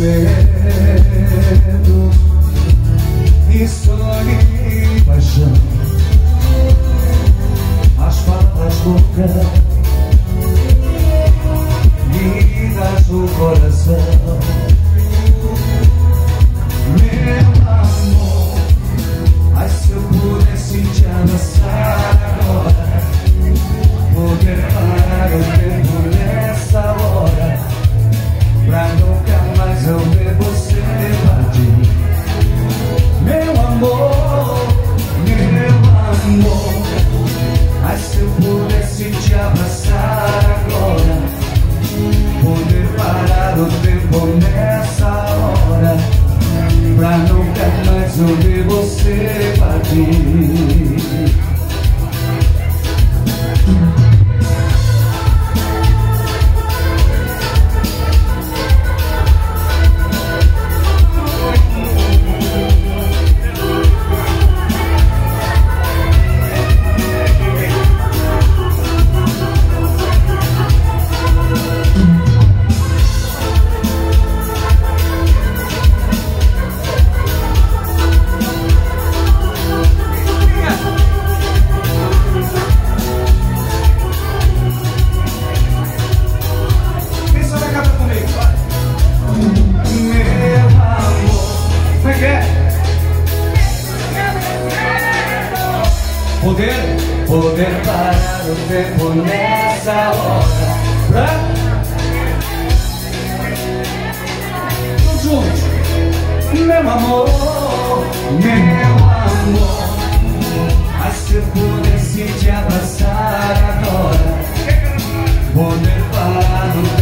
medo E paixão As patas do cão. você Poder, poder parar o tempo nessa hora. Pra... junto, Meu amor, meu amor. Mas se eu pudesse te abraçar agora. Poder parar o tempo